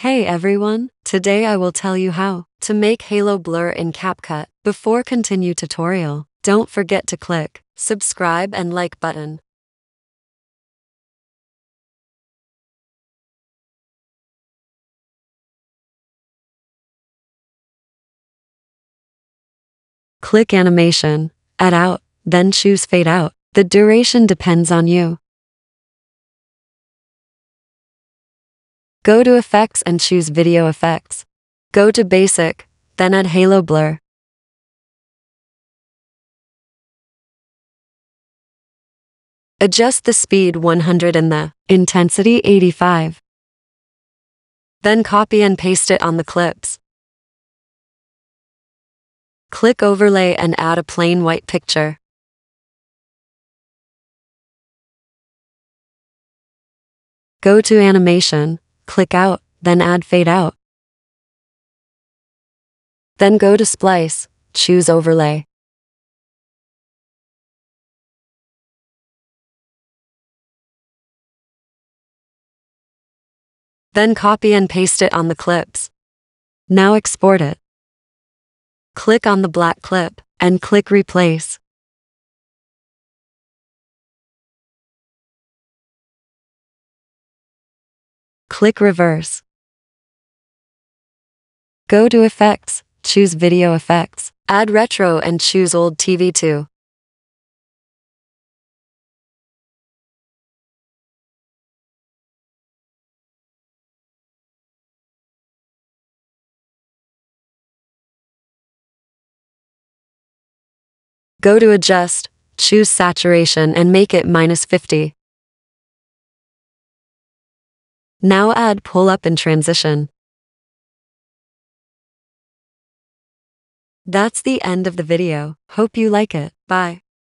Hey everyone, today I will tell you how to make halo blur in CapCut. Before continue tutorial, don't forget to click subscribe and like button. Click animation, add out, then choose fade out. The duration depends on you. Go to effects and choose video effects. Go to basic, then add halo blur. Adjust the speed 100 and the intensity 85. Then copy and paste it on the clips. Click overlay and add a plain white picture. Go to animation, click out, then add fade out. Then go to splice, choose overlay. Then copy and paste it on the clips. Now export it. Click on the black clip and click replace. Click reverse. Go to effects, choose video effects, add retro and choose old TV 2. Go to adjust, choose saturation and make it minus 50. Now add pull up and transition. That's the end of the video. Hope you like it. Bye.